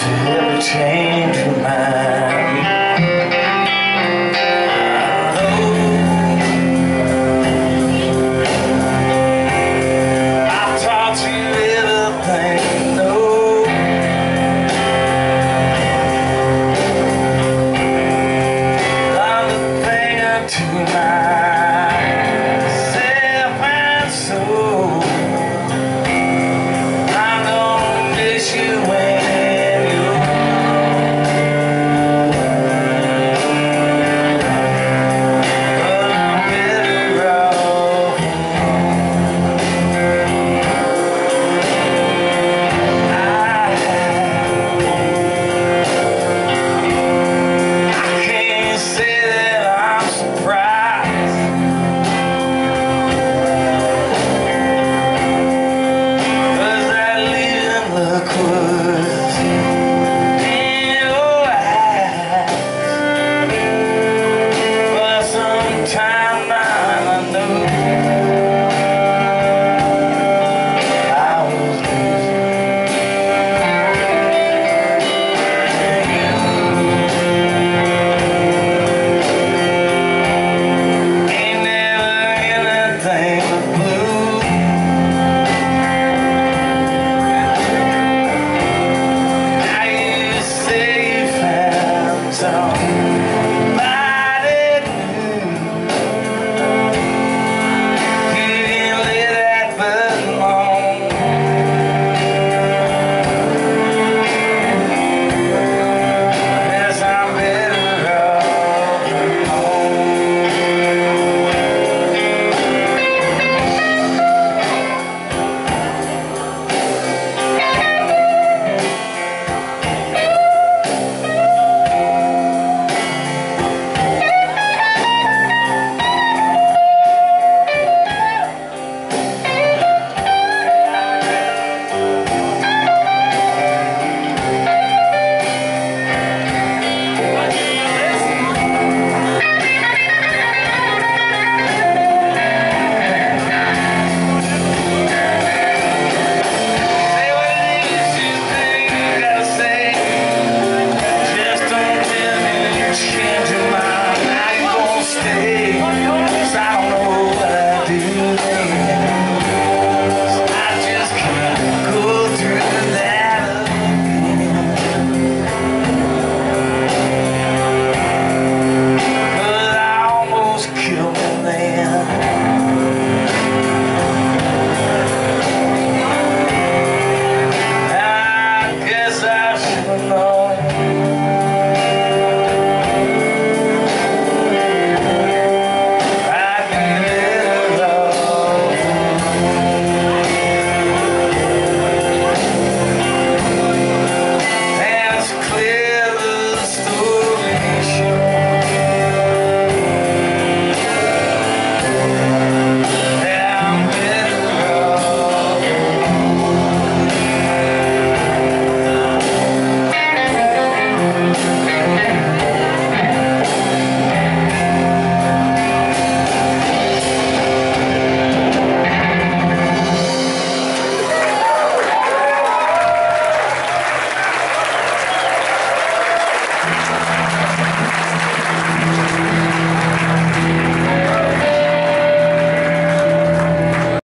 to ever change your mind. heart sound.